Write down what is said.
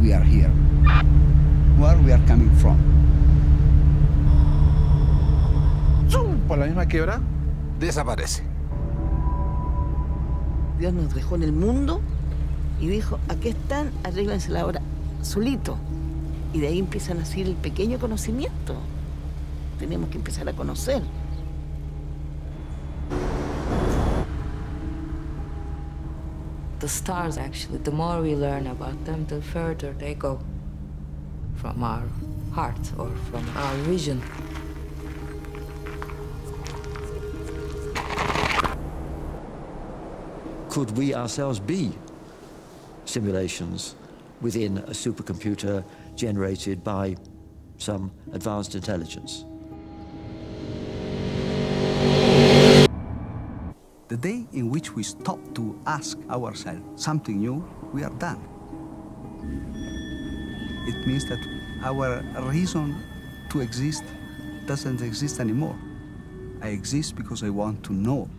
we are here, where we are coming from. ¡Zum! Por la misma quiebra, desaparece. Dios nos dejó en el mundo y dijo, aquí están, arréglense la hora solito. Y de ahí empieza a nacer el pequeño conocimiento. Tenemos que empezar a conocer. The stars, actually, the more we learn about them, the further they go from our heart or from our vision. Could we ourselves be simulations within a supercomputer generated by some advanced intelligence? The day in which we stop to ask ourselves something new, we are done. It means that our reason to exist doesn't exist anymore. I exist because I want to know.